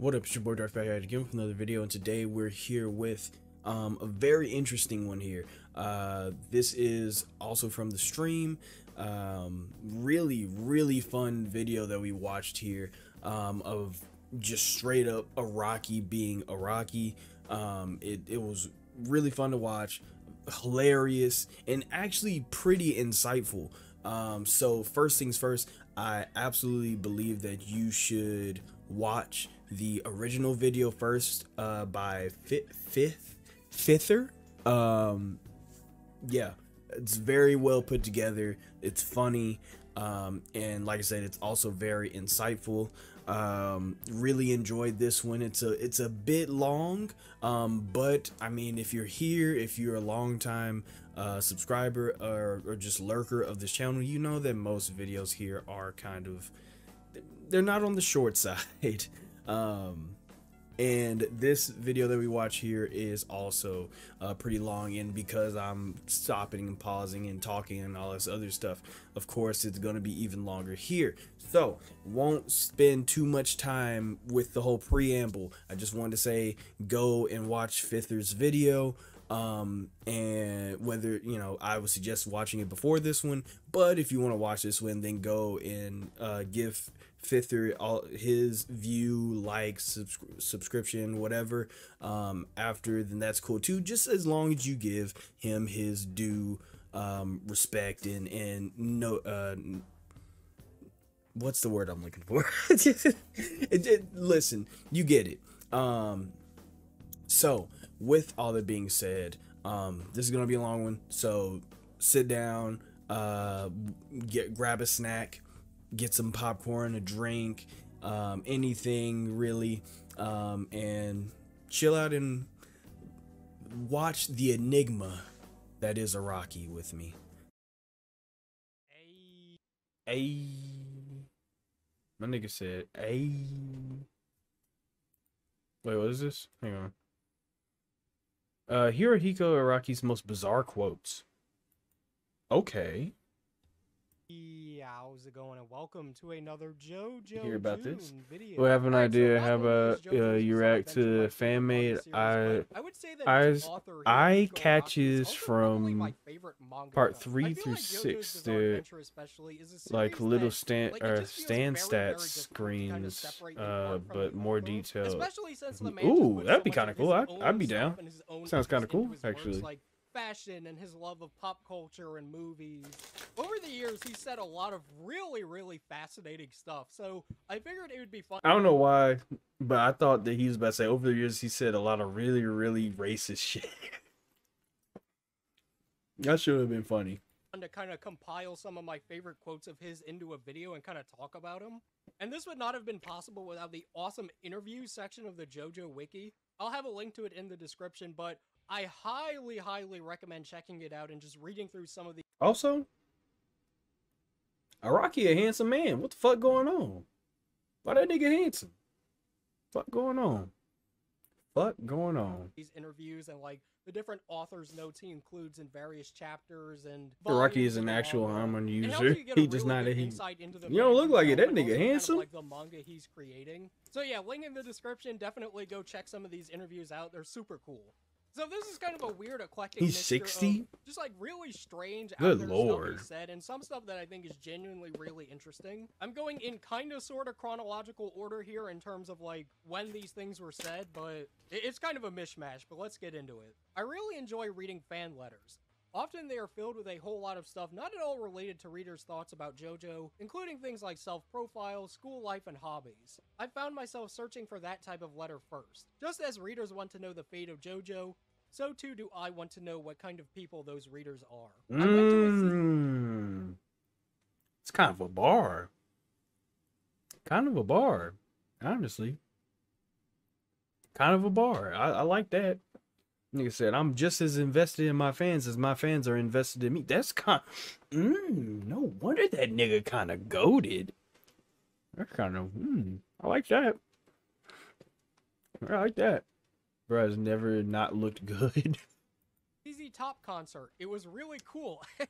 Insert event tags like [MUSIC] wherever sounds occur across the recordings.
What up, it's your boy Darth Vader again with another video, and today we're here with um, a very interesting one here. Uh, this is also from the stream. Um, really, really fun video that we watched here um, of just straight up Araki being Araki. Um, it, it was really fun to watch, hilarious, and actually pretty insightful. Um, so first things first, I absolutely believe that you should watch the original video first uh, by Fifth Fifth Fifter. Um, yeah, it's very well put together. It's funny, um, and like I said, it's also very insightful. Um, really enjoyed this one. It's a it's a bit long, um, but I mean, if you're here, if you're a long time uh, subscriber or, or just lurker of this channel, you know that most videos here are kind of they're not on the short [LAUGHS] side. Um, and this video that we watch here is also uh, pretty long and because I'm stopping and pausing and talking and all this other stuff of course it's going to be even longer here. So won't spend too much time with the whole preamble. I just wanted to say go and watch Fifter's video um and whether you know i would suggest watching it before this one but if you want to watch this one then go and uh give Fifter all his view like subs- subscription whatever um after then that's cool too just as long as you give him his due um respect and and no uh what's the word i'm looking for [LAUGHS] it, it, listen you get it um so with all that being said, um, this is gonna be a long one. So sit down, uh, get grab a snack, get some popcorn, a drink, um, anything really, um, and chill out and watch the enigma that is Araki with me. Hey, hey. My nigga said, "Hey." Wait, what is this? Hang on. Uh, Hirohiko Araki's most bizarre quotes. Okay. Yeah, how's it going? And welcome to another JoJo hear about June this? video. We have an idea how about uh, you react to fan made I I would say that I its author, I Hirohiko Araki, catches is also probably from my favorite manga part three through six to especially is a like little stand or stand very, very stats difficult kinda screens, uh, but more author, detail. Especially since the Ooh, that'd be kind of cool. I'd, I'd be down. and his own Sounds kind of cool, actually. Fashion and his love of pop culture and movies. Over the years, he said a lot of really, really fascinating stuff. So I figured it would be fun. I don't know why, but I thought that he was about to say over the years he said a lot of really, really racist [LAUGHS] shit. that should have been funny. to kind of compile some of my favorite quotes of his into a video and kind of talk about them. And this would not have been possible without the awesome interview section of the JoJo Wiki. I'll have a link to it in the description, but I highly, highly recommend checking it out and just reading through some of the Also, Araki a handsome man. What the fuck going on? Why that nigga handsome? Fuck going on? Fuck going on? these interviews and like the different authors' notes he includes in various chapters and Araki volumes is an actual. Hamon user. He does really not. He, you don't look like it. That nigga also kind of, handsome. like the manga he's creating. So yeah, link in the description. Definitely go check some of these interviews out. They're super cool. So this is kind of a weird eclectic. He's 60? Just like really strange. Good lord. said, and some stuff that I think is genuinely really interesting. I'm going in kind of sort of chronological order here in terms of like when these things were said, but it's kind of a mishmash. But let's get into it. I really enjoy reading fan letters. Often they are filled with a whole lot of stuff not at all related to readers' thoughts about JoJo, including things like self profile, school life, and hobbies. I found myself searching for that type of letter first. Just as readers want to know the fate of JoJo, so too do I want to know what kind of people those readers are. Mm, it's kind of a bar. Kind of a bar, honestly. Kind of a bar. I, I like that. Nigga said, I'm just as invested in my fans as my fans are invested in me. That's kind mm, no wonder that nigga kind of goaded. That's kind of, mm, I like that. I like that. Bro has never not looked [LAUGHS] good. Top concert. It was really cool, [LAUGHS] and,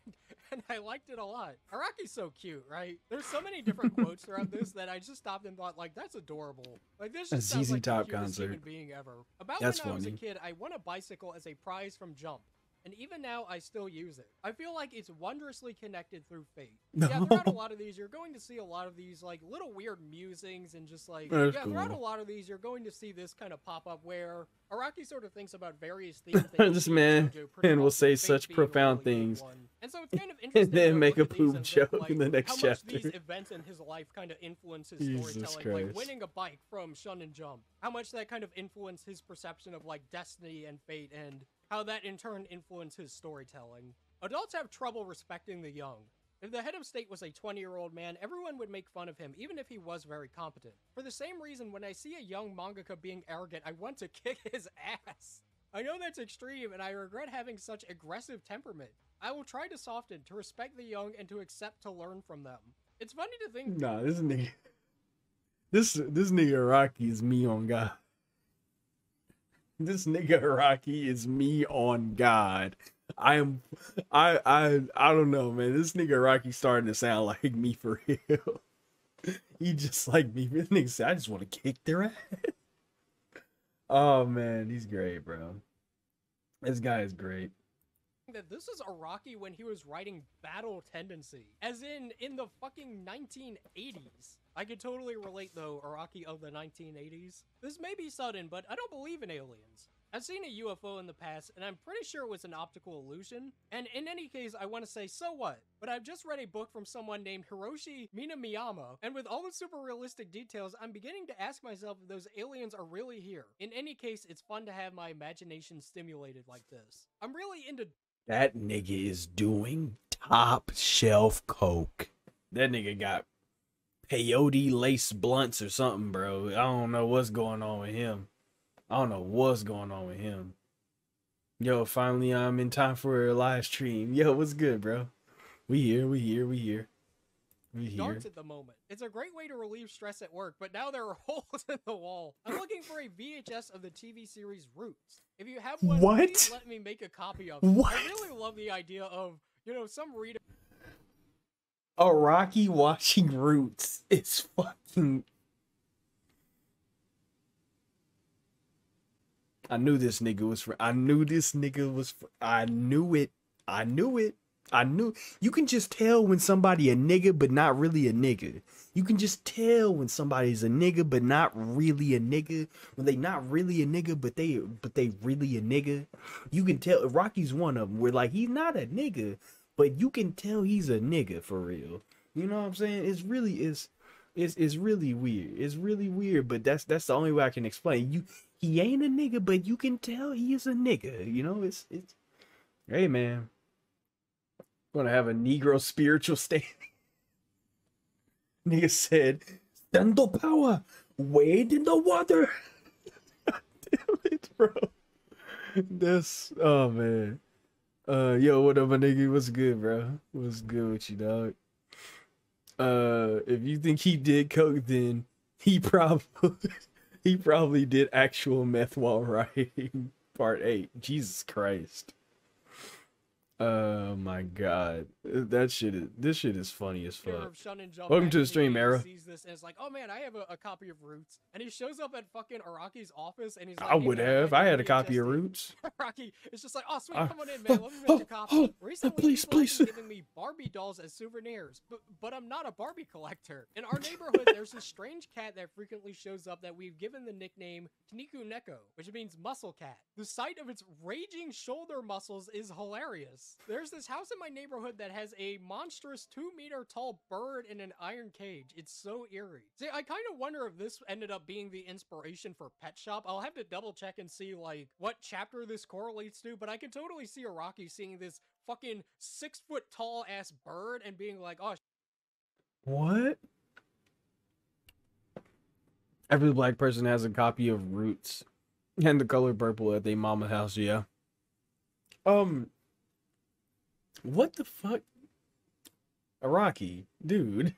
and I liked it a lot. Araki's so cute, right? There's so many different [LAUGHS] quotes throughout this that I just stopped and thought, like, that's adorable. Like this A just sounds ZZ like Top the cutest human concert. being ever. About That's when I was a kid, I won a bicycle as a prize from Jump. And even now, I still use it. I feel like it's wondrously connected through fate. [LAUGHS] Yeah, throughout a lot of these, you're going to see a lot of these like little weird musings and just like That's yeah, throughout a lot of these, you're going to see this kind of pop up where Araki sort of thinks about various [LAUGHS] themes. that This man and will say such profound things. And so it's [LAUGHS] kind of interesting then make a poop and joke in the like, next how much chapter. these events in his life kind of influence his storytelling, like winning a bike from Shonen Jump. How much that kind of influenced his perception of like destiny and fate, and how that in turn influenced his storytelling. Adults have trouble respecting the young. If the head of state was a 20 year old man, everyone would make fun of him, even if he was very competent. For the same reason, when I see a young mangaka being arrogant, I want to [LAUGHS] kick his ass. I know that's extreme, and I regret having such aggressive temperament. I will try to soften, to respect the young, and to accept to learn from them. It's funny to think Nah, this nigga. This this nigga Araki is me on God. [LAUGHS] This nigga Araki is me on God. I am I I I don't know, man. This nigga Rocky starting to sound like me for [LAUGHS] real. he just like me. This nigga said, I just want to kick their ass. [LAUGHS] Oh man, he's great, bro. This guy is great. that this is Araki when he was writing Battle Tendency, as in in the fucking 1980s. I could totally relate though, Araki of the 1980s. This may be sudden, but I don't believe in aliens. I've seen a UFO in the past, and I'm pretty sure it was an optical illusion. And in any case, I want to say, so what? But I've just read a book from someone named Hiroshi Minamiyama, and with all the super realistic details, I'm beginning to ask myself if those aliens are really here. In any case, it's fun to have my imagination stimulated like this. I'm really into That nigga is doing top shelf coke. That nigga got peyote lace blunts or something, bro. I don't know what's going on with him. I don't know what's going on with him. Yo, finally I'm in time for a live stream. Yo, what's good, bro? We here, we here, we here. We here. darts at the moment. It's a great way to relieve stress at work, but now there are [LAUGHS] holes in the wall. I'm looking for a VHS of the TV series Roots. If you have one, What? please let me make a copy of it. What? I really love the idea of, you know, some reader A Rocky watching Roots is [LAUGHS] fucking. I knew this nigga was. For, I knew this nigga was. For, I knew it. I knew it. I knew. You can just tell when somebody a nigga, but not really a nigga. You can just tell when somebody's a nigga, but not really a nigga. When they not really a nigga, but they but they really a nigga. You can tell. Rocky's one of them. Where like he's not a nigga, but you can tell he's a nigga for real. You know what I'm saying? It's really is it's it's really weird. It's really weird, but that's that's the only way I can explain. You he ain't a nigga, but you can tell he is a nigga. You know, it's it's hey man. Gonna have a Negro spiritual [LAUGHS] stand. Nigga said, Stendo power, wade in the water. [LAUGHS] Damn it, bro. That's oh man. Uh yo, what up, my nigga? What's good, bro? What's good with you, dog? Uh if you think he did coke, then he [LAUGHS] probably he probably did actual meth while [LAUGHS] writing part eight. Jesus Christ. Oh my god. That shit is this shit is funny as fuck. of Shonen Jump Welcome to the stream, Era. Sees this and it's like, oh man, I have a, a copy of Roots, and he shows up at fucking Araki's office, and he's like, I "Hey, would have. I had a copy of Roots. [LAUGHS] Rocky is just like, oh sweet, Uh, come on in, man. Let me make oh, a copy. oh, Recently, please, please. giving me Barbie dolls as souvenirs, but but I'm not a Barbie collector. In our neighborhood, [LAUGHS] there's this strange cat that frequently shows up that we've given the nickname Kinniku Neko, which means muscle cat. The sight of its raging shoulder muscles is hilarious. There's this house in my neighborhood that has a monstrous two meter tall bird in an iron cage. It's so eerie. See, I kind of wonder if this ended up being the inspiration for Pet Shop. I'll have to double check and see like what chapter this correlates to, but I can totally see Araki seeing this fucking six foot tall ass bird and being like, oh, What? Every black person has a copy of Roots and the color purple at their mama house, yeah. Um what the fuck? Araki, dude.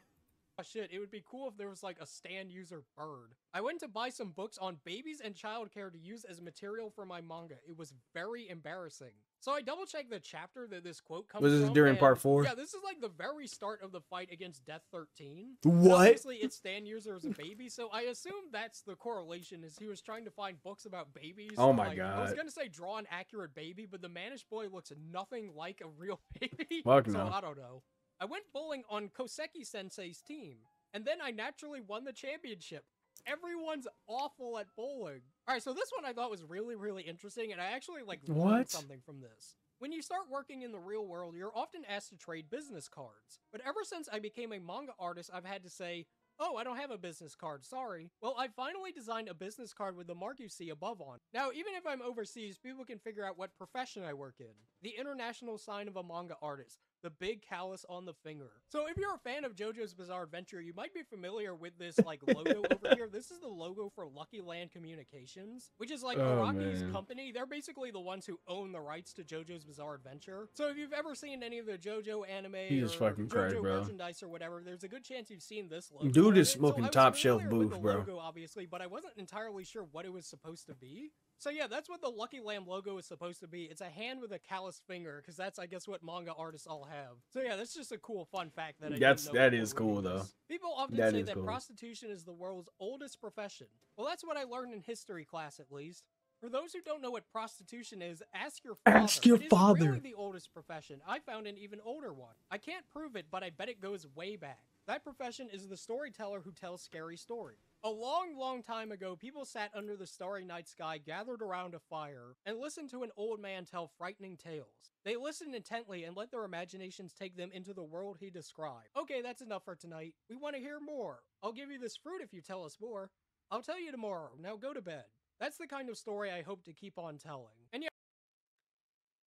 Oh shit, it would be cool if there was like a stand user bird. I went to buy some books on babies and childcare to use as material for my manga. It was very embarrassing. So I double checked the chapter that this quote comes Was this from, during and- part four? Yeah, this is like the very start of the fight against Death 13. What? Obviously, it's stand user as a baby, so I assume that's the correlation. Is he was trying to find books about babies? Oh my like, I was gonna say draw an accurate baby, but the Mannish boy looks nothing like a real [LAUGHS] baby. Fuck so no. I don't know. I went bowling on Koseki Sensei's team, and then I naturally won the championship. Everyone's awful at bowling. All right, so this one I thought was really, really interesting, and I actually like learned What? something from this. When you start working in the real world, you're often asked to trade business cards. But ever since I became a manga artist, I've had to say, Oh, I don't have a business card, sorry. Well, I finally designed a business card with the mark you see above on. Now, even if I'm overseas, people can figure out what profession I work in. The international sign of a manga artist, the big callus on the finger. So if you're a fan of JoJo's Bizarre Adventure, you might be familiar with this like logo [LAUGHS] over here. This is the logo for Lucky Land Communications, which is like Oh, Araki's company. They're basically the ones who own the rights to JoJo's Bizarre Adventure. So if you've ever seen any of the JoJo anime Jesus or JoJo bro. merchandise or whatever, there's a good chance you've seen this logo. Dude is it. So smoking top shelf booth, bro. Logo, obviously, but I wasn't entirely sure what it was supposed to be. So yeah, that's what the Lucky Land logo is supposed to be. It's a hand with a calloused finger, because that's I guess what manga artists all have. So yeah, that's just a cool fun fact that I That's- that is cool, though. People often That say that cool. prostitution is the world's oldest profession. Well, that's what I learned in history class, at least. For those who don't know what prostitution is, ask your father. Ask your father. really the oldest profession. I found an even older one. I can't prove it, but I bet it goes way back. That profession is the storyteller who tells scary stories. A long, long time ago, people sat under the starry night sky, gathered around a fire, and listened to an old man tell frightening tales. They listened intently and let their imaginations take them into the world he described. Okay, that's enough for tonight. We want to hear more. I'll give you this fruit if you tell us more. I'll tell you tomorrow. Now go to bed. That's the kind of story I hope to keep on telling. And yeah,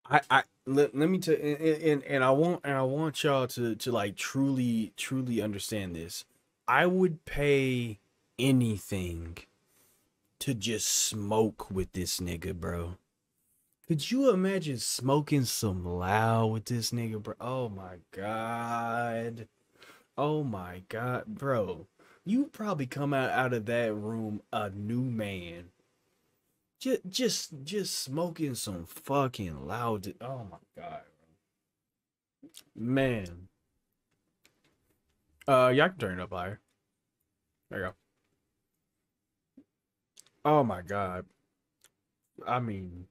I, I let, let me tell and, and and I want and I want y'all to to like truly truly understand this. I would pay anything to just smoke with this nigga, bro. Could you imagine smoking some loud with this nigga, bro? Oh my god. Oh my god, bro. You probably come out out of that room a new man. Just, just, just smoking some fucking loud. Oh my god, bro. man. Uh, y'all can turn it up higher. There you go. Oh my god. I mean,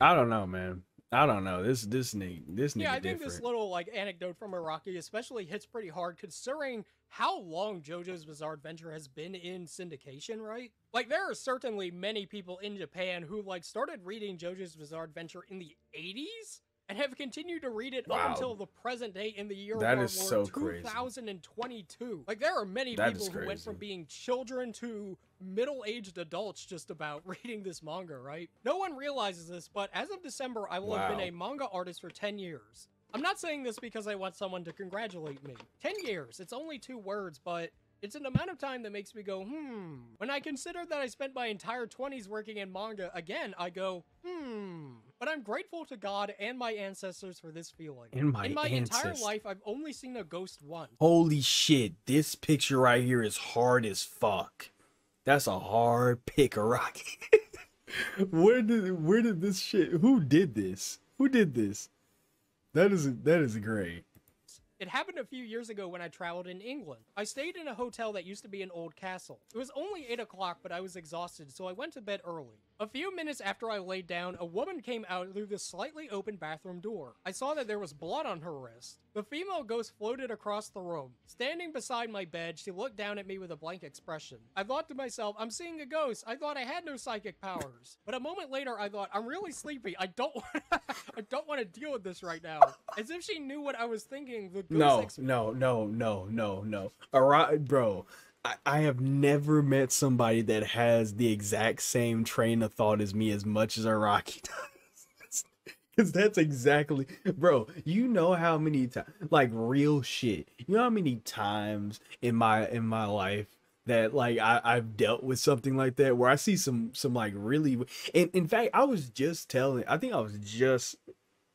I don't know, man. I don't know. This, this nigga, this nigga yeah, I think different. this little like anecdote from Araki especially hits pretty hard considering how long JoJo's Bizarre Adventure has been in syndication, right? Like there are certainly many people in Japan who like started reading JoJo's Bizarre Adventure in the 80s and have continued to read it Wow. up until the present day in the year That of is so crazy. 2022. Like there are many That people who went from being children to middle-aged adults just about [LAUGHS] reading this manga, right? No one realizes this, but as of December, I will have been a manga artist for 10 years. I'm not saying this because I want someone to congratulate me. 10 years, it's only two words, but it's an amount of time that makes me go, hmm. When I consider that I spent my entire 20s working in manga, again, I go, hmm. But I'm grateful to God and my ancestors for this feeling. In my in my entire life, I've only seen a ghost once. Holy shit, this picture right here is hard as fuck. That's a hard pick, Rocky. [LAUGHS] where did where did this shit? Who did this? Who did this? That is that is great. It happened a few years ago when I traveled in England. I stayed in a hotel that used to be an old castle. It was only 8 o'clock, but I was exhausted, so I went to bed early. A few minutes after I laid down, a woman came out through the slightly open bathroom door. I saw that there was blood on her wrist. The female ghost floated across the room. Standing beside my bed, she looked down at me with a blank expression. I thought to myself, I'm seeing a ghost. I thought I had no psychic powers. But a moment later, I thought, I'm really sleepy. I don't [LAUGHS] I don't want to deal with this right now. As if she knew what I was thinking. The ghost No, no, no, no, no, no. Alright, bro. I, have never met somebody that has the exact same train of thought as me as much as Araki [LAUGHS] does. Cause that's exactly, bro. You know how many times, like real shit. You know how many times in my in my life that like I I've dealt with something like that where I see some some like really. and in fact, I was just telling. I think I was just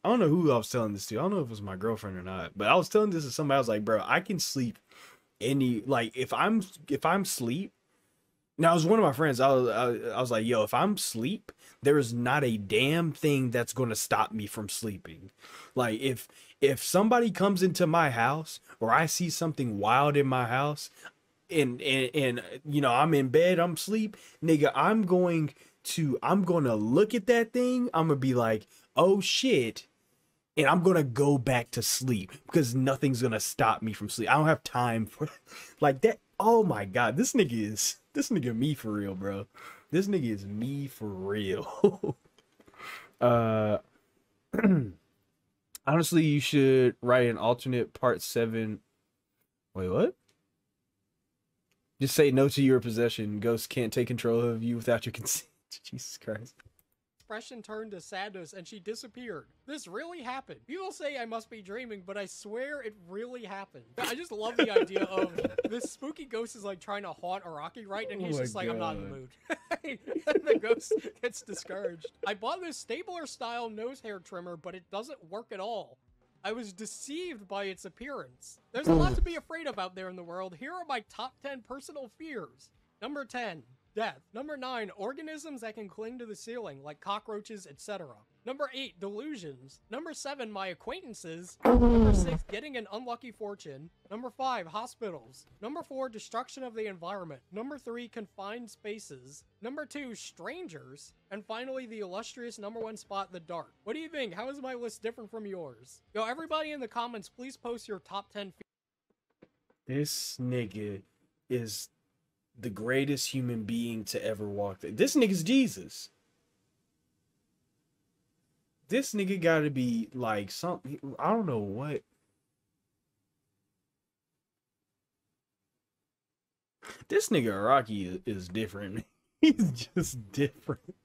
I don't know who I was telling this to. I don't know if it was my girlfriend or not, but I was telling this to somebody. I was like, bro, I can sleep any like if I'm if I'm sleep. Now it was one of my friends. I was I, I was like, yo, if I'm sleep, there is not a damn thing that's going to stop me from sleeping. Like if if somebody comes into my house or I see something wild in my house, and and and you know I'm in bed, I'm sleep, nigga, I'm going to I'm going to look at that thing. I'm gonna be like, oh shit and I'm gonna go back to sleep because nothing's gonna stop me from sleep. I don't have time for [LAUGHS] like that. Oh my god, this nigga is this nigga me for real, bro. This nigga is me for real. [LAUGHS] uh [CLEARS THROAT] honestly, you should write an alternate part seven. Wait, what? Just say no to your possession. Ghosts can't take control of you without your consent. [LAUGHS] Jesus Christ expression turned to sadness and she disappeared. This really happened. People say I must be dreaming, but I swear it really happened. I just love the idea of [LAUGHS] this spooky ghost is like trying to haunt Araki, right? And he's oh just like, God. I'm not in the mood. [LAUGHS] the ghost gets discouraged. I bought this stapler style nose hair trimmer, but it doesn't work at all. I was deceived by its appearance. There's a lot to be afraid of out there in the world. Here are my top 10 personal fears. Number 10, death. Number 9, organisms that can cling to the ceiling, like cockroaches, etc. Number 8, delusions. Number 7, my acquaintances. Number 6, getting an unlucky fortune. Number 5, hospitals. Number 4, destruction of the environment. Number 3, confined spaces. Number 2, strangers. And finally, the illustrious number 1 spot, the dark. What do you think? How is my list different from yours? Yo, everybody in the comments, please post your top 10 This nigga is the greatest human being to ever walk. This nigga's Jesus. This nigga gotta be like something. I don't know what. This nigga Rocky is, is different. [LAUGHS] He's just different.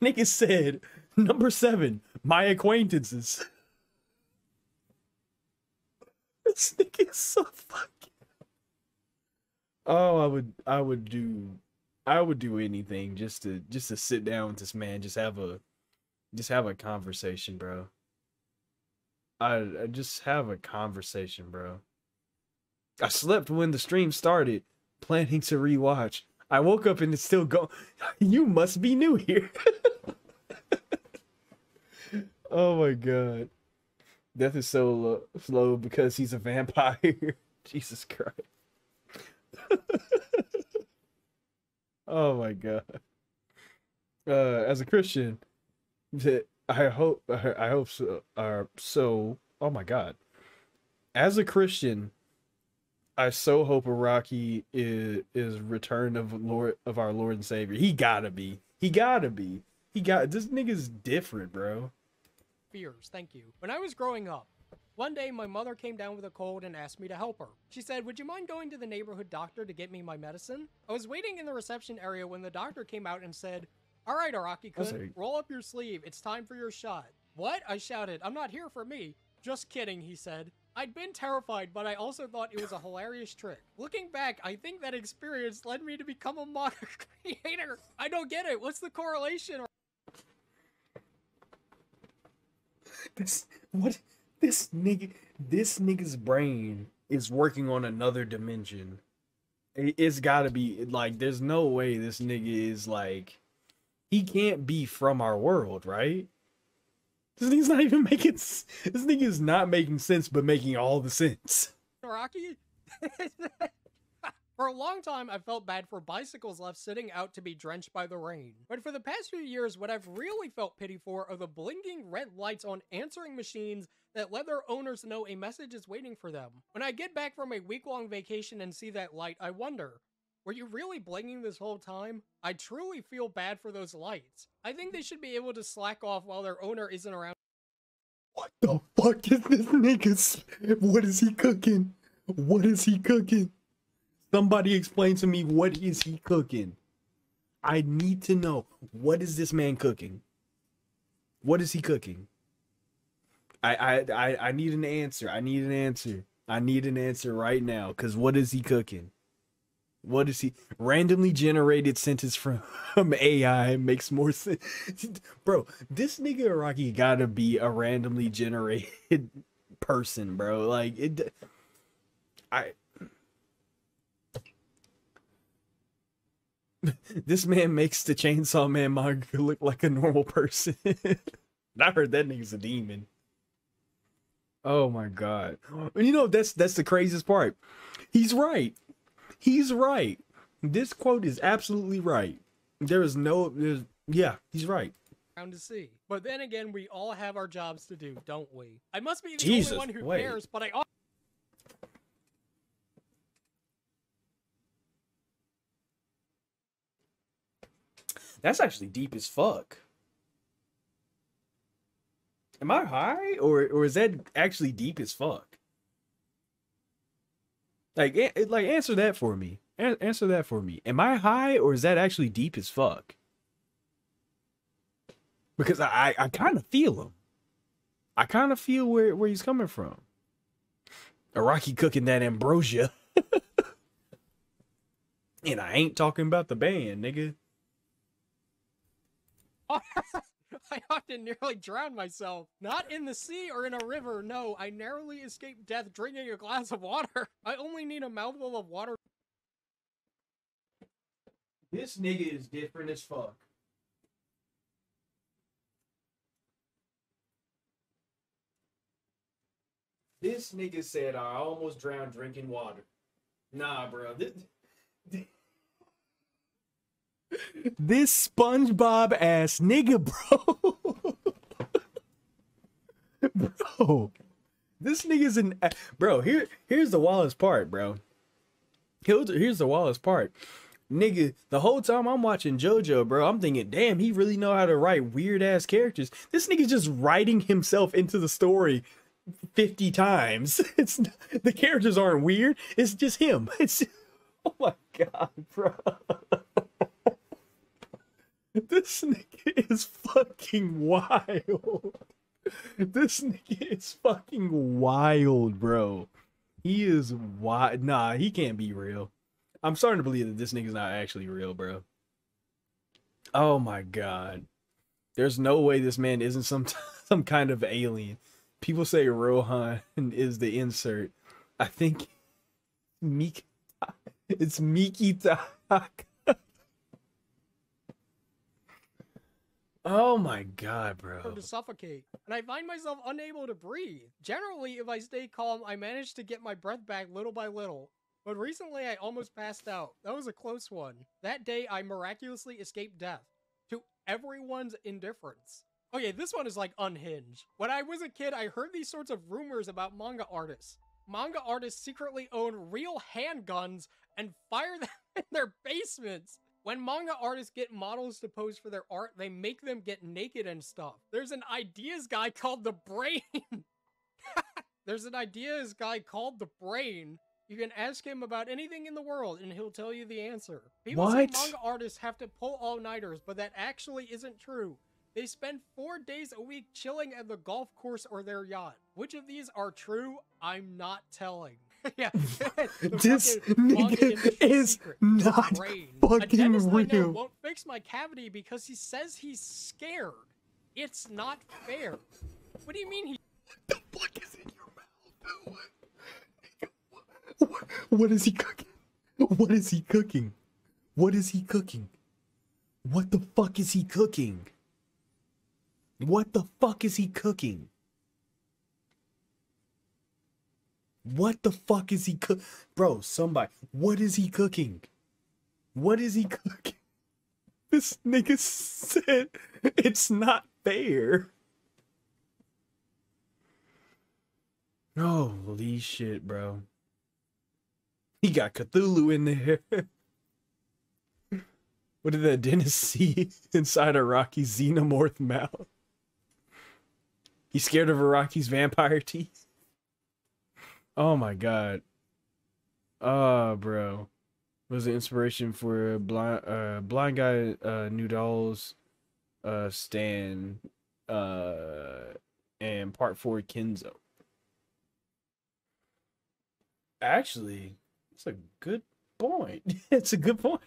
Nigga said, number seven, my acquaintances. [LAUGHS] This nigga is so fucking. Oh, I would I would do I would do anything just to just to sit down with this man, just have a just have a conversation, bro. I, I just have a conversation, bro. I slept when the stream started, planning to rewatch. I woke up and it's still going. [LAUGHS] You must be new here. [LAUGHS] oh my god. Death is so low, slow because he's a vampire. [LAUGHS] Jesus Christ. [LAUGHS] oh my god. Uh, as a Christian, I hope I hope so. Are so. Oh my god. As a Christian, I so hope Araki is is return of Lord of our Lord and Savior. He gotta be. He gotta be. He got this nigga's different, bro. Fears. Thank you. When I was growing up, one day, my mother came down with a cold and asked me to help her. She said, Would you mind going to the neighborhood doctor to get me my medicine? I was waiting in the reception area when the doctor came out and said, All right, Araki kun, roll up your sleeve. It's time for your shot. What? I shouted. I'm not here for me. Just kidding, he said. I'd been terrified, but I also thought it was a hilarious trick. Looking back, I think that experience led me to become a manga [LAUGHS] creator. I don't get it. What's the correlation? This what this nigga, this nigga's brain is working on another dimension. It's got to be like, there's no way this nigga is like, he can't be from our world, right? This nigga's not even [LAUGHS] making. This nigga is not making sense, but making all the sense. Rocky. [LAUGHS] For a long time, I felt bad for bicycles left sitting out to be drenched by the rain. But for the past few years, what I've really felt pity for are the blinking red lights on answering machines that let their owners know a message is waiting for them. When I get back from a week-long vacation and see that light, I wonder, were you really blinking this whole time? I truly feel bad for those lights. I think they should be able to slack off while their owner isn't around. What the fuck is this nigga? What is he cooking? What is he cooking? Somebody explain to me what is he cooking? I need to know what is this man cooking? What is he cooking? I I I, I need an answer. I need an answer. I need an answer right now. Cause what is he cooking? What is he? Randomly generated sentence from, [LAUGHS] AI makes more sense. [LAUGHS] Bro, this nigga Araki gotta be a randomly generated [LAUGHS] person, bro. Like it I [LAUGHS] this man makes the Chainsaw Man manga look like a normal person. [LAUGHS] I heard that nigga's a demon. Oh my god. [GASPS] And you know that's that's the craziest part. He's right. He's right. This quote is absolutely right. There is no there's yeah, he's right. Around to see. But then again, we all have our jobs to do, don't we? I must be the Jesus, only one who wait. cares, but I That's actually deep as fuck. Am I high or or is that actually deep as fuck? Like a- like answer that for me. An- answer that for me. Am I high or is that actually deep as fuck? Because I I, I kind of feel him. I kind of feel where where he's coming from. Araki cooking that ambrosia. [LAUGHS] and I ain't talking about the band, nigga. I often nearly drown myself. Not in the sea or in a river, no. I narrowly escaped death drinking a glass of water. [LAUGHS] I only need a mouthful of water. This nigga is different as fuck. This nigga said I almost drowned drinking water. Nah, bro. This, [LAUGHS] this SpongeBob ass nigga, bro. bro. This nigga's an bro. Here, here's the wildest part, bro. Here's, the wildest part nigga, the whole time I'm watching JoJo, bro, I'm thinking, damn, he really know how to write weird ass characters. This nigga's just writing himself into the story 50 times. [LAUGHS] It's the characters aren't weird. It's just him. [LAUGHS] It's oh my god, bro. [LAUGHS] this nigga is fucking wild. [LAUGHS] This nigga is fucking wild, bro. He is wild. Nah, he can't be real. I'm starting to believe that this nigga's not actually real, bro. Oh my god. There's no way this man isn't some [LAUGHS] some kind of alien. People say Rohan is the insert. I think Mik it's Mikitaka. Oh my god, bro. to suffocate, and I find myself unable to breathe. Generally, if I stay calm, I manage to get my breath back little by little. But recently, I almost passed out. That was a close one. That day, I miraculously escaped death. To everyone's indifference. Okay, this one is like unhinged. When I was a kid, I heard these sorts of rumors about manga artists. Manga artists secretly own real handguns and fire [LAUGHS] them in their basements. When manga artists get models to pose for their art, they make them get naked and stuff. There's an ideas guy called the Brain. [LAUGHS] There's an ideas guy called the Brain. You can ask him about anything in the world and he'll tell you the answer. People What? say manga artists have to pull all-nighters, but that actually isn't true. They spend four days a week chilling at the golf course or their yacht. Which of these are true? I'm not telling. [LAUGHS] yeah. This nigga is not brain. fucking dentist I know real. won't fix my cavity because he says he's scared. It's not fair. What do you mean he the fuck is in your mouth? What, [LAUGHS] what is he cooking? What is he cooking? What is he cooking? What the fuck is he cooking? What the fuck is he cooking? What the fuck is he cook? Bro, somebody, what is he cooking? What is he [LAUGHS] cooking? This nigga said it's not fair. Holy shit, bro. He got Cthulhu in there. [LAUGHS] What did that dentist [LAUGHS] see inside a Rocky xenomorph mouth? He's scared of Araki's vampire teeth? Oh my god. Oh, bro. Was the inspiration for blind uh blind guy uh N'Doul's uh Stan uh and part 4 Kenzo. Actually, it's a good point. [LAUGHS] It's a good point.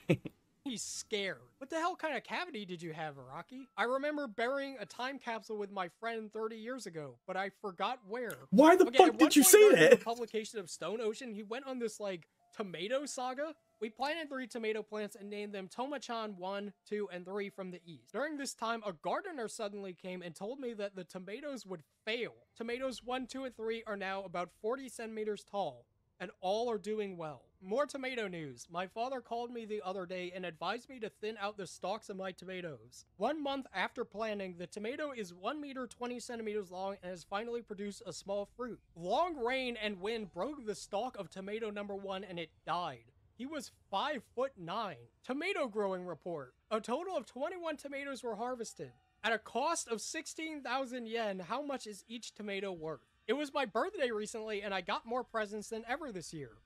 He's scared. What the hell kind of cavity did you have, Rocky? I remember burying a time capsule with my friend 30 years ago, but I forgot where. Why the Okay, fuck did you say during the publication of Stone Ocean, he went on this like tomato saga. We planted three tomato plants and named them Tomachan 1, 2, and 3 from the east. During this time, a gardener suddenly came and told me that the tomatoes would fail. Tomatoes 1, 2, and 3 are now about 40 centimeters tall, and all are doing well. More tomato news. My father called me the other day and advised me to thin out the stalks of my tomatoes. One month after planting, the tomato is 1 meter 20 centimeters long and has finally produced a small fruit. Long rain and wind broke the stalk of tomato number 1 and it died. He was 5 foot 9. Tomato growing report. A total of 21 tomatoes were harvested. At a cost of 16,000 yen, how much is each tomato worth? It was my birthday recently and I got more presents than ever this year.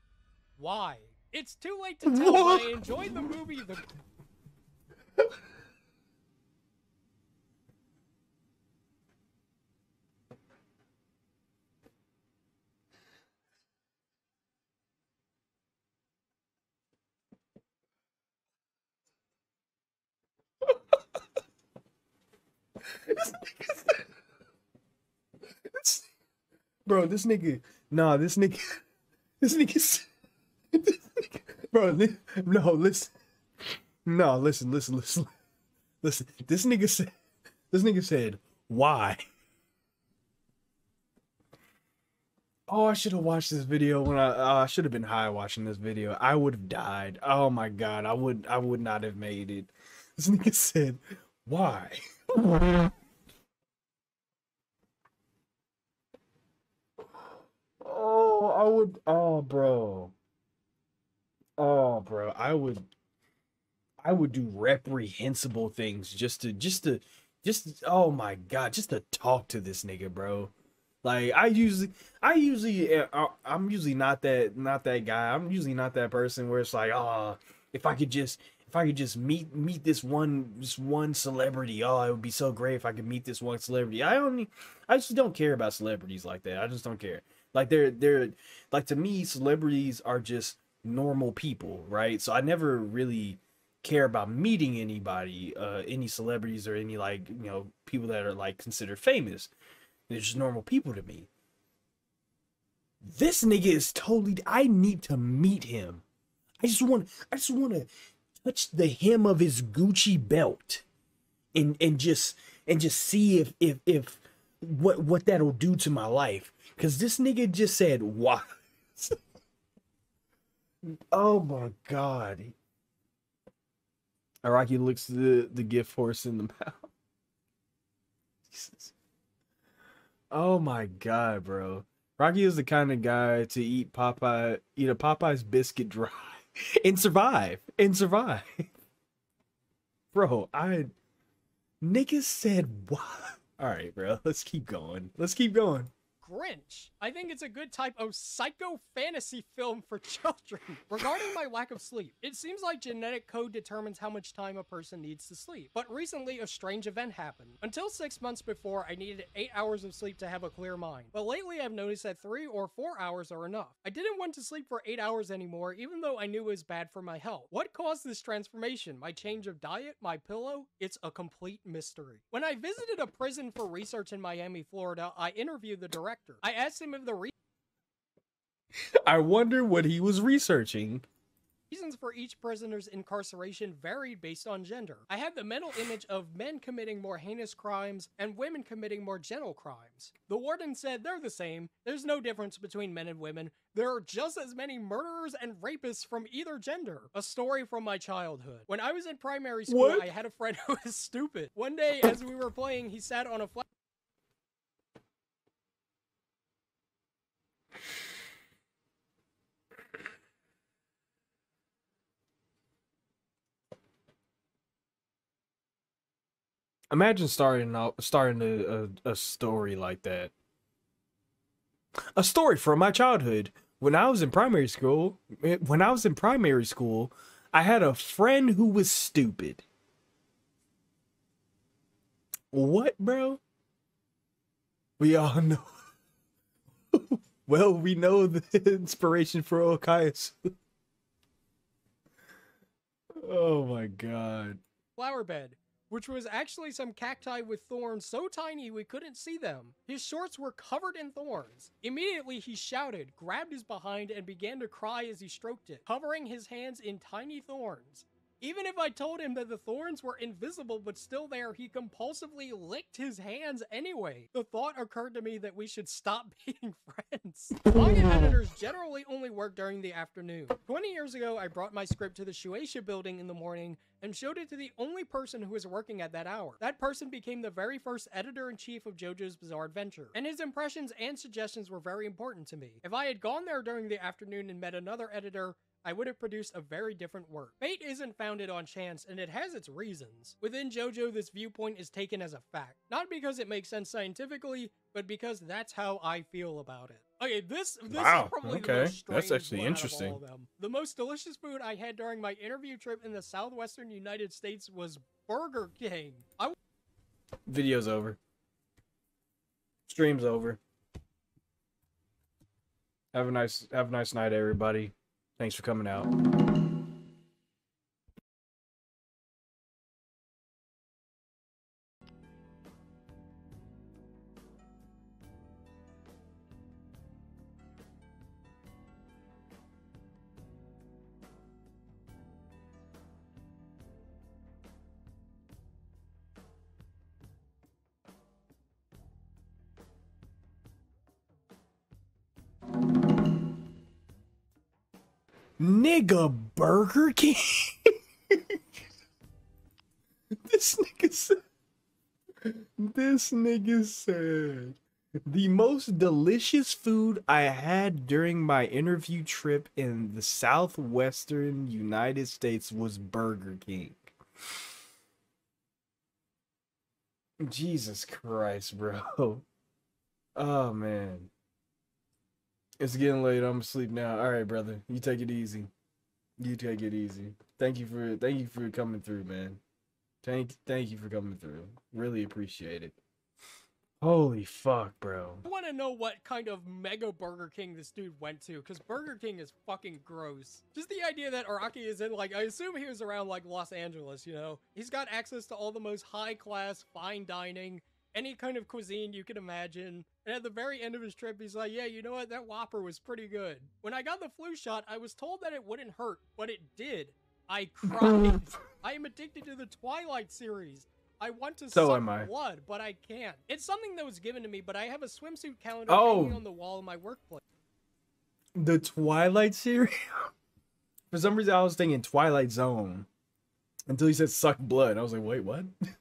Why? It's too late to tell, but I enjoyed the movie The [LAUGHS] Bro, this nigga, nah, this nigga, [LAUGHS] this nigga bro, li- no, listen, no, listen, listen, listen, listen. This nigga said, this nigga said, why? Oh, I should have watched this video when I, uh, I should have been high watching this video. I would have died. Oh my god, I would, I would not have made it. This nigga said, why? Oh, I would. Oh, bro. Oh, bro. I would. I would do reprehensible things just to, just to, just. Oh my god, just to talk to this nigga, bro. Like I usually, I usually, uh, I'm usually not that, not that guy. I'm usually not that person where it's like, oh, if I could just, if I could just meet, meet this one, this one celebrity. Oh, it would be so great if I could meet this one celebrity. I only, I just don't care about celebrities like that. I just don't care. Like they're they're like to me, celebrities are just normal people, right? So I never really care about meeting anybody, uh, any celebrities or any like you know people that are like considered famous. They're just normal people to me. This nigga is totally. I need to meet him. I just want. I just want to touch the hem of his Gucci belt, and and just and just see if if if what what that'll do to my life. Cause this nigga just said what? Oh my god. Araki looks the the gift horse in the [LAUGHS] mouth. Jesus. Oh my god, bro. Rocky is the kind of guy to eat Popeye, eat a Popeye's biscuit dry, [LAUGHS] and survive, and survive. [LAUGHS] Bro, I niggas said what? All right, bro. Let's keep going. Let's keep going. Grinch. I think it's a good type of psycho fantasy film for [LAUGHS] children. Regarding my lack of sleep, it seems like genetic code determines how much time a person needs to sleep. But recently, a strange event happened. Until six months before, I needed eight hours of sleep to have a clear mind. But lately, I've noticed that three or four hours are enough. I didn't want to sleep for eight hours anymore, even though I knew it was bad for my health. What caused this transformation? My change of diet? My pillow? It's a complete mystery. When I visited a prison for research in Miami, Florida, I interviewed the director. I asked him if the re- I wonder what he was researching. reasons for each prisoner's incarceration varied based on gender. I had the mental image of men committing more heinous crimes and women committing more gentle crimes. The warden said they're the same. There's no difference between men and women. There are just as many murderers and rapists from either gender. A story from my childhood. When I was in primary school, What? I had a friend [LAUGHS] who was stupid. One day, as we were playing, he sat on a flat. Imagine starting out starting a, a, a story like that. A story from my childhood. When I was in primary school, eh, when I was in primary school, I had a friend who was stupid. What, bro? We all [LAUGHS] know. well, we know the [LAUGHS] inspiration for Okuyasu. [LAUGHS] Oh my god. Flower bed, which was actually some cacti with thorns so tiny we couldn't see them. His shorts were covered in thorns. Immediately he shouted, grabbed his behind, and began to cry as he stroked it, covering his hands in tiny thorns. Even if I told him that the thorns were invisible but still there, he compulsively licked his hands anyway. The thought occurred to me that we should stop [LAUGHS] being friends. Manga editors generally only work during the afternoon. 20 years ago, I brought my script to the Shueisha building in the morning and showed it to the only person who was working at that hour. That person became the very first editor-in-chief of JoJo's Bizarre Adventure, and his impressions and suggestions were very important to me. If I had gone there during the afternoon and met another editor, I would have produced a very different work. Fate isn't founded on chance, and it has its reasons. Within JoJo, this viewpoint is taken as a fact. Not because it makes sense scientifically, but because that's how I feel about it. Okay, this this Wow, is probably the okay. most That's actually one out of interesting. all of them. The most delicious food I had during my interview trip in the southwestern United States was Burger King. I Video's over. Stream's over. Have a nice have a nice night, everybody. Thanks for coming out. Nigga Burger King. this nigga said. This nigga said. The most delicious food I had during my interview trip in the southwestern United States was Burger King. Jesus Christ, bro. Oh man. It's getting late. I'm asleep now. All right, brother. You take it easy. You take it easy. Thank you for thank you for coming through, man. Thank thank you for coming through. Really appreciate it. Holy fuck, bro. I want to know what kind of mega Burger King this dude went to, because Burger King is fucking gross. Just the idea that Araki is in, like, I assume he was around, like, Los Angeles, you know? He's got access to all the most high-class, fine dining, any kind of cuisine you can imagine. And at the very end of his trip, he's like, yeah, you know what? That Whopper was pretty good. When I got the flu shot, I was told that it wouldn't hurt, but it did. I cried. [LAUGHS] I am addicted to the Twilight series. I want to So suck blood, but I can't. It's something that was given to me, but I have a swimsuit calendar Oh. hanging on the wall in my workplace. The Twilight series? [LAUGHS] For some reason I was thinking Twilight Zone. Until he said suck blood. I was like, wait, what? [LAUGHS]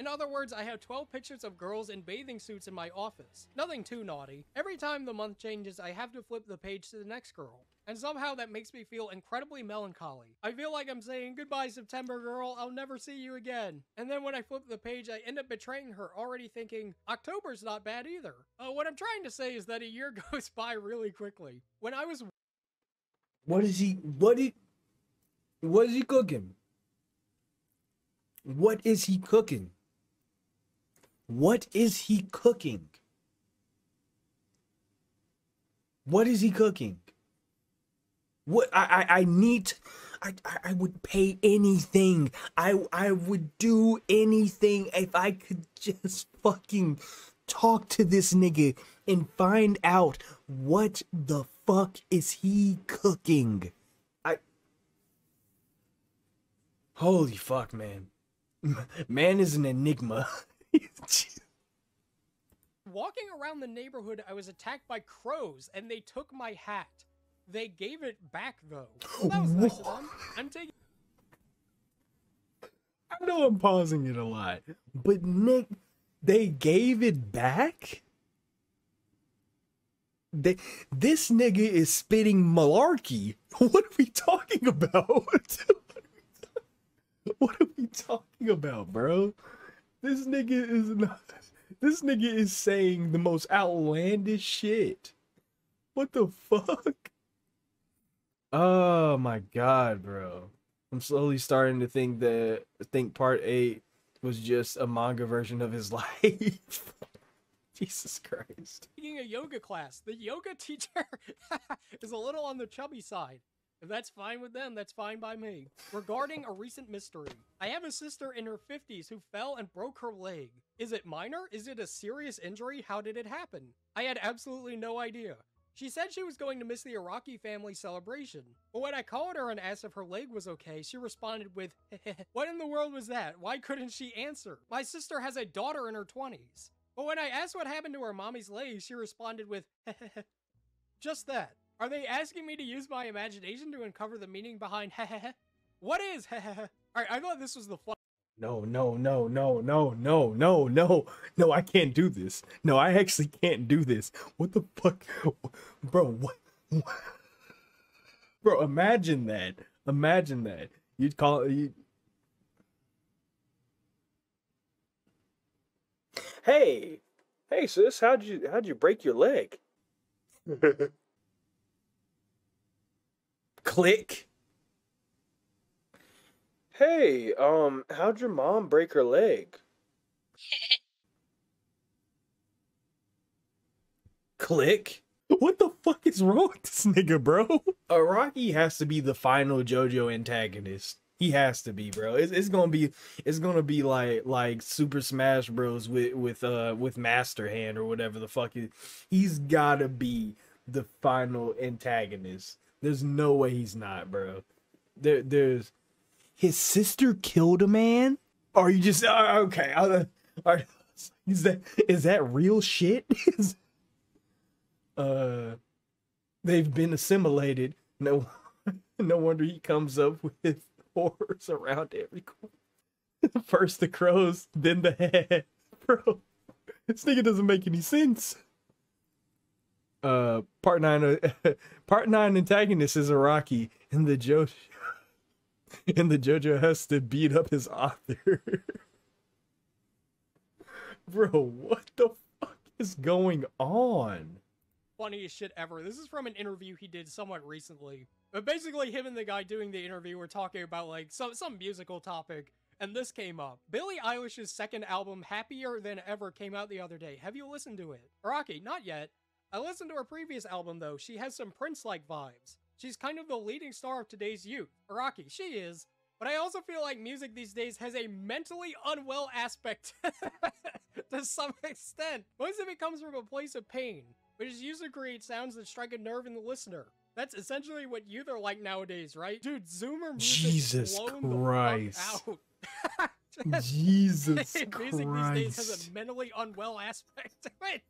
In other words, I have 12 pictures of girls in bathing suits in my office. Nothing too naughty. Every time the month changes, I have to flip the page to the next girl. And somehow that makes me feel incredibly melancholy. I feel like I'm saying, goodbye, September girl, I'll never see you again. And then when I flip the page, I end up betraying her, already thinking, October's not bad either. Uh, what I'm trying to say is that a year [LAUGHS] goes by really quickly. When I was What is he what he what is he cooking? What is he cooking? What is he cooking? What is he cooking? What I I, I need I, I I would pay anything. I I would do anything if I could just fucking talk to this nigga and find out what the fuck is he cooking. I Holy fuck, man. [LAUGHS] Man is an enigma. [LAUGHS] [LAUGHS] walking around the neighborhood, I was attacked by crows, and they took my hat. They gave it back though. Well, that was nice of them. I'm taking. I know I'm pausing it a lot, but Nick, they gave it back. They, this nigga is spitting malarkey. [LAUGHS] What are we talking about? [LAUGHS] what are we talking about, bro? This nigga is not. This nigga is saying the most outlandish shit. What the fuck? Oh my god, bro. I'm slowly starting to think that think part eight was just a manga version of his [LAUGHS] life. Jesus Christ. taking a yoga class. The yoga teacher [LAUGHS] is a little on the chubby side. If that's fine with them, that's fine by me. Regarding a recent mystery, I have a sister in her 50s who fell and broke her leg. Is it minor? Is it a serious injury? How did it happen? I had absolutely no idea. She said she was going to miss the Araki family celebration, but when I called her and asked if her leg was okay, she responded with, [LAUGHS] What in the world was that? Why couldn't she answer? My sister has a daughter in her 20s. But when I asked what happened to her mommy's leg, she responded with, [LAUGHS] Just that. Are they asking me to use my imagination to uncover the meaning behind hehehe? What is hehehe? Alright, I thought this was the fun. No, no, no, no, no, no, no, no, no, I can't do this. No, I actually can't do this. What the fuck? Bro, what? Bro, imagine that. Imagine that. You'd call it. You... Hey, hey, sis, how'd you how'd you break your leg? [LAUGHS] Click. Hey, um, how'd your mom break her leg? [LAUGHS] Click. What the fuck is wrong with this nigga, bro? Araki has to be the final JoJo antagonist. He has to be, bro. It's, it's gonna be it's gonna be like like Super Smash Bros with with uh with Master Hand or whatever the fuck. He, he's gotta be the final antagonist. There's no way he's not, bro. There there's his sister killed a man. Are you just uh, okay? Uh, are, is that is that real shit? [LAUGHS] uh, they've been assimilated. No, [LAUGHS] no wonder he comes up with horrors around every corner. [LAUGHS] First the crows, then the head. Bro, this nigga doesn't make any sense. Uh, part nine, uh, [LAUGHS] part nine antagonist is Araki, and the JoJo, [LAUGHS] and the JoJo has to beat up his author. [LAUGHS] Bro, what the fuck is going on? funniest shit ever. This is from an interview he did somewhat recently. But basically, him and the guy doing the interview were talking about like some some musical topic, and this came up. Billie Eilish's second album, Happier Than Ever, came out the other day. Have you listened to it? Araki, not yet. I listened to her previous album though. She has some Prince-like vibes. She's kind of the leading star of today's youth. Araki, she is. But I also feel like music these days has a mentally unwell aspect [LAUGHS] to some extent. Most of it comes from a place of pain which is used to create sounds that strike a nerve in the listener. That's essentially what youth are like nowadays, right? Dude, Zoomer music Jesus Christ. The fuck out. [LAUGHS] Jesus [LAUGHS] music Christ. these days has a mentally unwell aspect to it.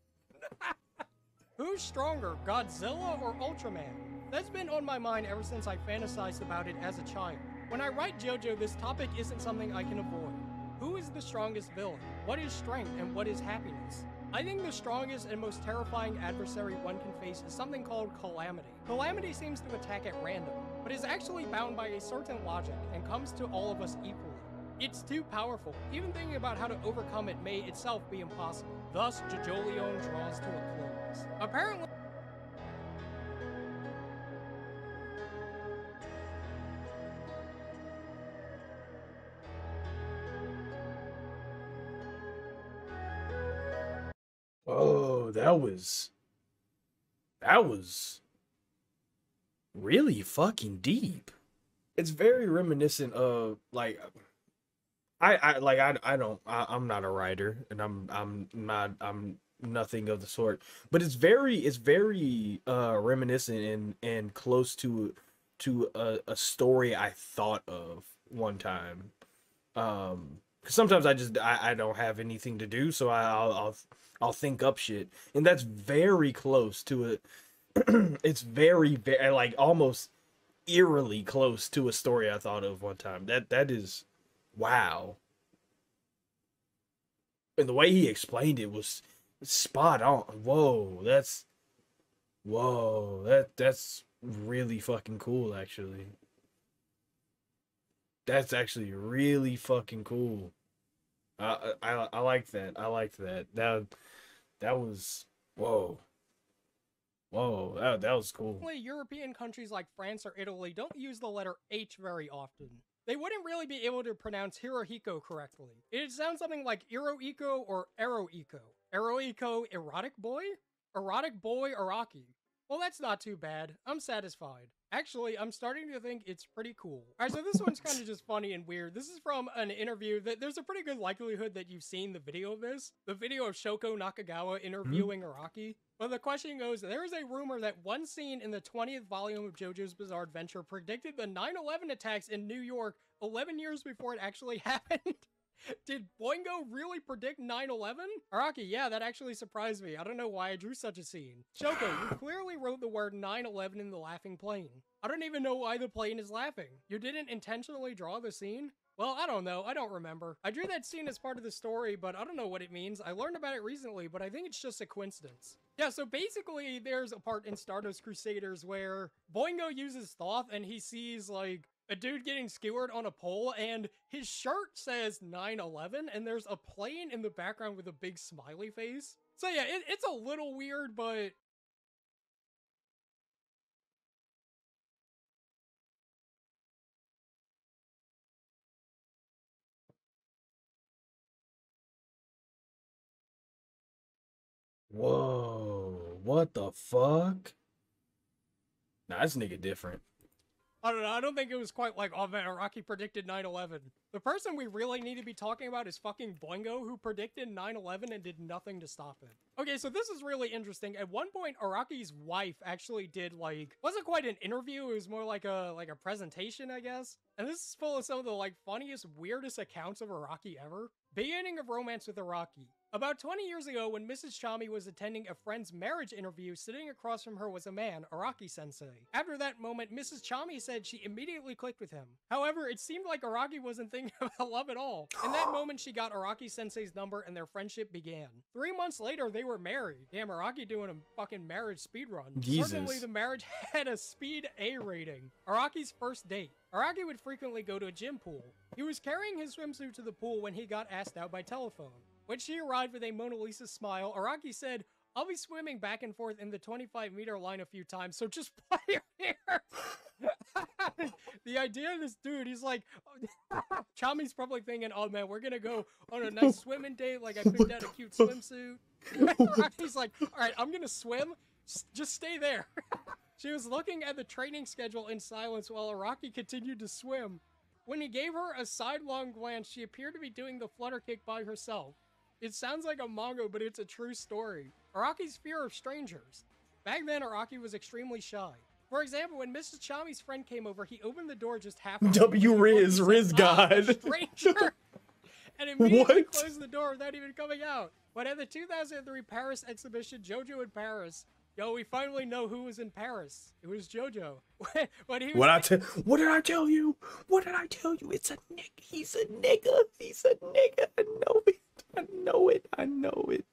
Who's stronger, Godzilla or Ultraman? That's been on my mind ever since I fantasized about it as a child. When I write JoJo, this topic isn't something I can avoid. Who is the strongest villain? What is strength and what is happiness? I think the strongest and most terrifying adversary one can face is something called Calamity. Calamity seems to attack at random, but is actually bound by a certain logic and comes to all of us equally. It's too powerful. Even thinking about how to overcome it may itself be impossible. Thus, Jojolion draws to a close. Apparently, Oh, that was that was really fucking deep. It's very reminiscent of like I I like I I don't I, I'm not a writer and I'm I'm not I'm nothing of the sort. But it's very it's very uh reminiscent and and close to to a, a story I thought of one time. Um cuz sometimes I just I, I don't have anything to do so I, I'll I'll I'll think up shit, and that's very close to it. [CLEARS THROAT] it's very, very like almost eerily close to a story I thought of one time. That that is, wow. And the way he explained it was spot on. Whoa, that's, whoa, that that's really fucking cool. Actually, that's actually really fucking cool. I I I like that. I liked that. That that was whoa. Whoa, that, that was cool. European countries like France or Italy don't use the letter H very often. They wouldn't really be able to pronounce Hirohiko correctly. It sounds something like Irohiko or Eroiko. Eroiko, erotic boy? Erotic boy Araki. Well, that's not too bad. I'm satisfied. Actually, I'm starting to think it's pretty cool. All right, so this one's kind of [LAUGHS] just funny and weird. This is from an interview that there's a pretty good likelihood that you've seen the video of this. The video of Shoko Nakagawa interviewing mm-hmm. Araki. But the question goes, there is a rumor that one scene in the 20th volume of JoJo's Bizarre Adventure predicted the 9-11 attacks in New York 11 years before it actually [LAUGHS] happened. Did Boingo really predict 9-11? Araki, yeah, that actually surprised me. I don't know why I drew such a scene. Shoko, you clearly wrote the word 9-11 in the laughing plane. I don't even know why the plane is laughing. You didn't intentionally draw the scene? Well, I don't know. I don't remember. I drew that scene as part of the story, but I don't know what it means. I learned about it recently, but I think it's just a coincidence. Yeah, so basically, there's a part in Stardust Crusaders where Boingo uses Thoth and he sees, like, a dude getting skewered on a pole and his shirt says 9-11 and there's a plane in the background with a big smiley face. So yeah, it, it's a little weird, but Whoa, what the fuck? Nah, this nigga different. I don't know. I don't think it was quite like, oh man, Araki predicted 9-11. The person we really need to be talking about is fucking Boingo, who predicted 9-11 and did nothing to stop it. Okay, so this is really interesting. At one point, Araki's wife actually did like, wasn't quite an interview, it was more like a like a presentation, I guess. And this is full of some of the like funniest, weirdest accounts of Araki ever. Beginning of Romance with Araki. About 20 years ago, when Mrs. Chami was attending a friend's marriage interview, sitting across from her was a man, Araki sensei. After that moment, Mrs. Chami said she immediately clicked with him. However, it seemed like Araki wasn't thinking [LAUGHS] about love at all. In that moment, she got Araki sensei's number and their friendship began. Three months later, they were married. Damn, Araki doing a fucking marriage speedrun. Jesus. Suddenly, the marriage [LAUGHS] had a speed A rating. Araki's first date. Araki would frequently go to a gym pool. He was carrying his swimsuit to the pool when he got asked out by telephone. When she arrived with a Mona Lisa smile, Araki said, I'll be swimming back and forth in the 25 meter line a few times, so just [LAUGHS] play here. [LAUGHS] the idea of this dude, he's like, [LAUGHS] Chami's probably thinking, oh man, we're gonna go on a nice swimming date. Like, I picked out a cute swimsuit. Araki's like, all right, I'm gonna swim. Just stay there. she was looking at the training schedule in silence while Araki continued to swim. When he gave her a sidelong glance, she appeared to be doing the flutter kick by herself. It sounds like a manga, but it's a true story. Araki's fear of strangers. Back then, Araki was extremely shy. For example, when Mrs. Chami's friend came over, he opened the door just half. [LAUGHS] W Riz, Riz God. [LAUGHS] stranger. [LAUGHS] and immediately what? closed the door without even coming out. But at the 2003 Paris exhibition, JoJo in Paris, yo, we finally know who was in Paris. It was JoJo. when he was what I what did I tell you? What did I tell you? It's a nick. He's a nigga. He's a nigga. I know it. I know it. I know it.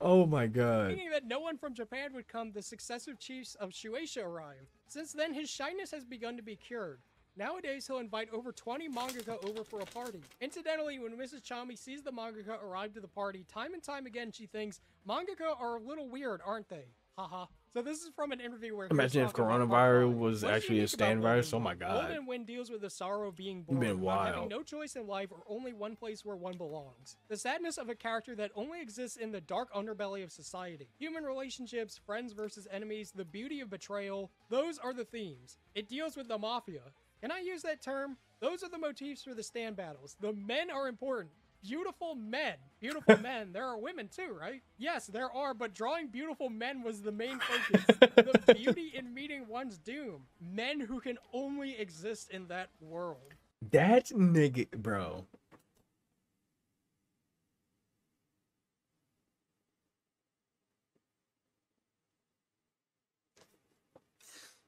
Oh my god. Thinking that no one from Japan would come, the successive chiefs of Shueisha arrived. Since then, his shyness has begun to be cured. Nowadays, he'll invite over 20 mangaka over for a party. Incidentally, when Mrs. Chami sees the mangaka arrive to the party, time and time again she thinks, mangaka are a little weird, aren't they? Haha. So this is from an interview where imagine if coronavirus was actually a stand virus. Oh my god! Wind deals with the sorrow of being born, Been wild. having no choice in life or only one place where one belongs. The sadness of a character that only exists in the dark underbelly of society. Human relationships, friends versus enemies, the beauty of betrayal. Those are the themes. It deals with the mafia. Can I use that term? Those are the motifs for the stand battles. The men are important beautiful men. Beautiful [LAUGHS] men. There are women too, right? Yes, there are, but drawing beautiful men was the main [LAUGHS] focus. the beauty in meeting one's doom. Men who can only exist in that world. That nigga, bro.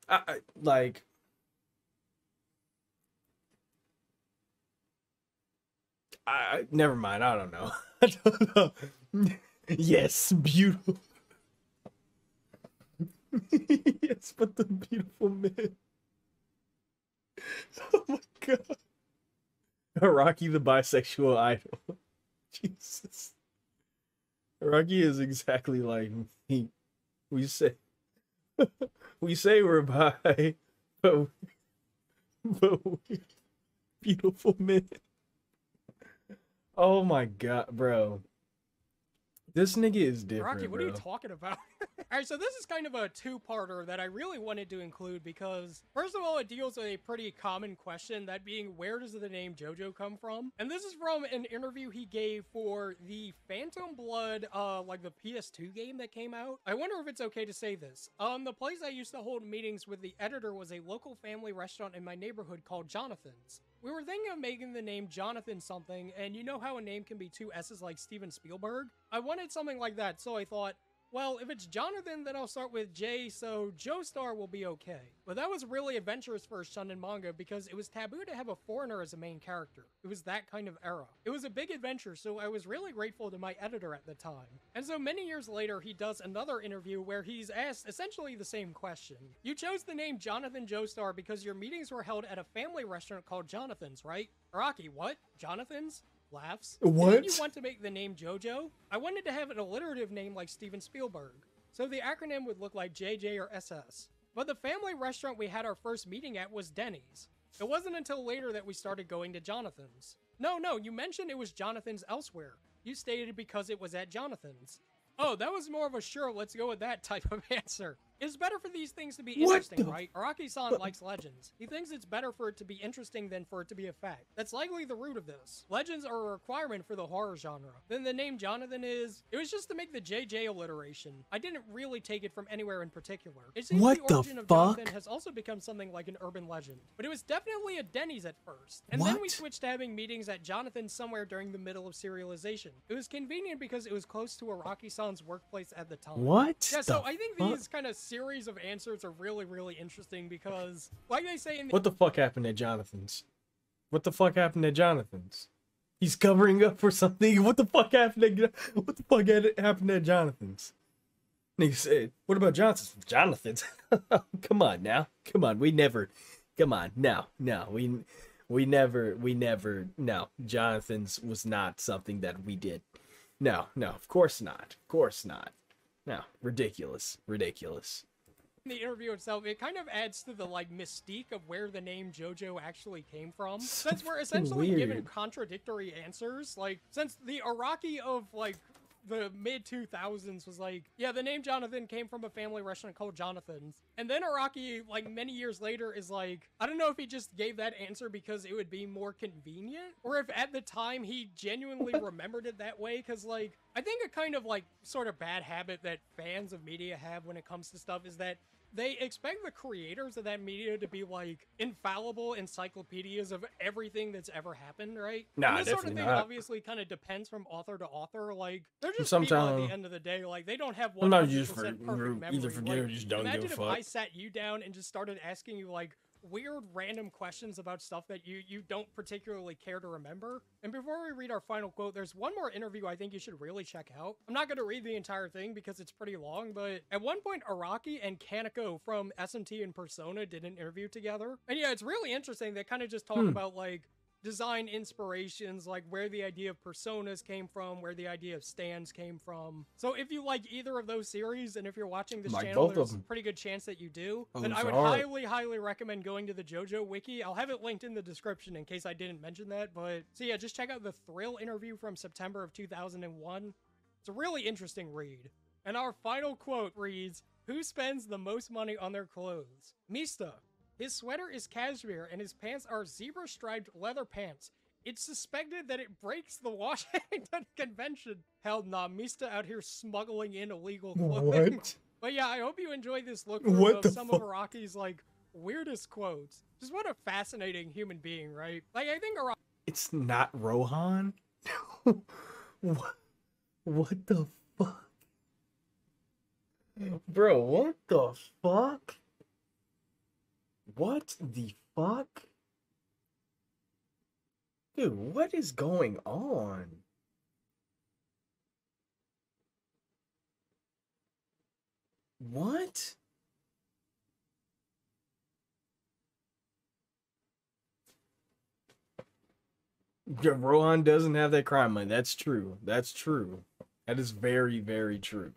I, I like I, never mind. I don't know. [LAUGHS] I don't know. [LAUGHS] yes, beautiful. [LAUGHS] yes, but the beautiful man. Oh my god. Rocky the bisexual idol. Jesus. Rocky is exactly like me. We say we say we're bi, but but we beautiful men. Oh my god, bro. This nigga is different. Rocky, what bro. are you talking about? [LAUGHS] [LAUGHS] all right, so this is kind of a two-parter that I really wanted to include because, first of all, it deals with a pretty common question, that being, where does the name JoJo come from? And this is from an interview he gave for the Phantom Blood, uh, like the PS2 game that came out. I wonder if it's okay to say this. Um, the place I used to hold meetings with the editor was a local family restaurant in my neighborhood called Jonathan's. We were thinking of making the name Jonathan something, and you know how a name can be two S's like Steven Spielberg? I wanted something like that, so I thought, well, if it's Jonathan, then I'll start with J, so Joestar will be okay. But that was really adventurous for a shonen manga because it was taboo to have a foreigner as a main character. It was that kind of era. It was a big adventure, so I was really grateful to my editor at the time. And so many years later, he does another interview where he's asked essentially the same question. You chose the name Jonathan Joestar because your meetings were held at a family restaurant called Jonathan's, right? Rocky, what? Jonathan's? Laughs. What? Didn't you want to make the name JoJo? I wanted to have an alliterative name like Steven Spielberg. So the acronym would look like JJ or SS. But the family restaurant we had our first meeting at was Denny's. It wasn't until later that we started going to Jonathan's. No, no, you mentioned it was Jonathan's elsewhere. You stated because it was at Jonathan's. Oh, that was more of a sure, let's go with that type of [LAUGHS] answer. It's better for these things to be interesting, the right? Araki-san likes legends. He thinks it's better for it to be interesting than for it to be a fact. That's likely the root of this. Legends are a requirement for the horror genre. Then the name Jonathan is... It was just to make the JJ alliteration. I didn't really take it from anywhere in particular. It seems What the the origin of fuck? Jonathan has also become something like an urban legend. But it was definitely a Denny's at first. And then we switched to having meetings at Jonathan somewhere during the middle of serialization. It was convenient because it was close to Araki-san's workplace at the time. What? Yeah, so the I think fuck? these kind of series of answers are really, really interesting because, like they say in the What the fuck happened at Jonathan's? What the fuck happened at Jonathan's? He's covering up for something. What the fuck happened? At, what the fuck happened at Jonathan's? Nigga said, "What about Johnson's?" Jonathan's. [LAUGHS] come on now, come on. We never, come on. No, no, we, we never, we never. No, Jonathan's was not something that we did. No, no, of course not. Of course not. No, ridiculous, ridiculous. in the interview itself, it kind of adds to the like mystique of where the name JoJo actually came from. So Since we're essentially given contradictory answers, like since the Araki of like the mid 2000s was like, yeah, the name Jonathan came from a family restaurant called Jonathan's. And then Araki, like many years later, is like, I don't know if he just gave that answer because it would be more convenient, or if at the time he genuinely [LAUGHS] remembered it that way. Because, like, I think a kind of like sort of bad habit that fans of media have when it comes to stuff is that they expect the creators of that media to be like infallible encyclopedias of everything that's ever happened, right? Nah, and this sort of thing not. obviously kind of depends from author to author. Like they're just people at the end of the day. Like they don't have one Sometimes you just percent for- perfect either forget or just don't give a imagine if fuck. I sat you down and just started asking you like weird random questions about stuff that you you don't particularly care to remember. And before we read our final quote, there's one more interview I think you should really check out. I'm not going to read the entire thing because it's pretty long, but at one point Araki and Kaneko from SMT and Persona did an interview together. And yeah, it's really interesting. They kind of just talk Hmm. about like design inspirations, like where the idea of personas came from, where the idea of stands came from. So if you like either of those series, and if you're watching this Like channel, there's a pretty good chance that you do. Oh, then I would highly, highly recommend going to the JoJo Wiki. I'll have it linked in the description in case I didn't mention that. But so yeah, just check out the Thrill interview from September of 2001. It's a really interesting read. And our final quote reads, Who spends the most money on their clothes? Mista. His sweater is cashmere and his pants are zebra striped leather pants. It's suspected that it breaks the Washington [LAUGHS] Convention. Hell nah, Mista out here smuggling in illegal clothing. What? [LAUGHS] But yeah, I hope you enjoyed this look What uh, of some fuck? of Araki's like weirdest quotes. Just what a fascinating human being, right? Like I think Araki It's not Rohan. [LAUGHS] what? What the fuck, bro? What the fuck? What the fuck, dude? What is going on? What? Rohan doesn't have that crime money. That's true. That's true. That is very, very true.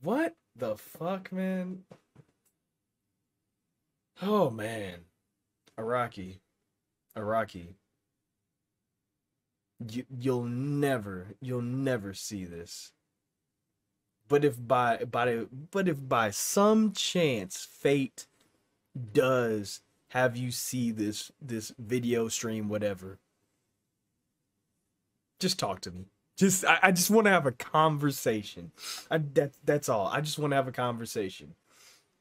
What the fuck, man? Oh man. Araki. Araki. You you'll never, you'll never see this. But if by by but if by some chance fate does have you see this this video stream whatever just talk to me just i, I just want to have a conversation I, that that's all i just want to have a conversation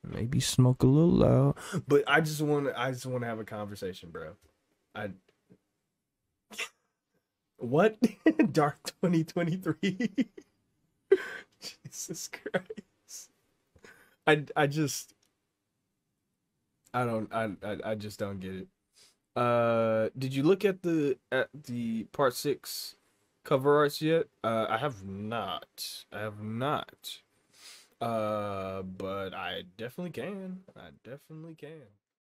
maybe smoke a little loud but i just want to i just want to have a conversation bro i [LAUGHS] what [LAUGHS] dark 2023 [LAUGHS] jesus christ i i just I don't. I, I I just don't get it. Uh, did you look at the at the part six cover arts yet? Uh, I have not. I have not. Uh, but I definitely can. I definitely can.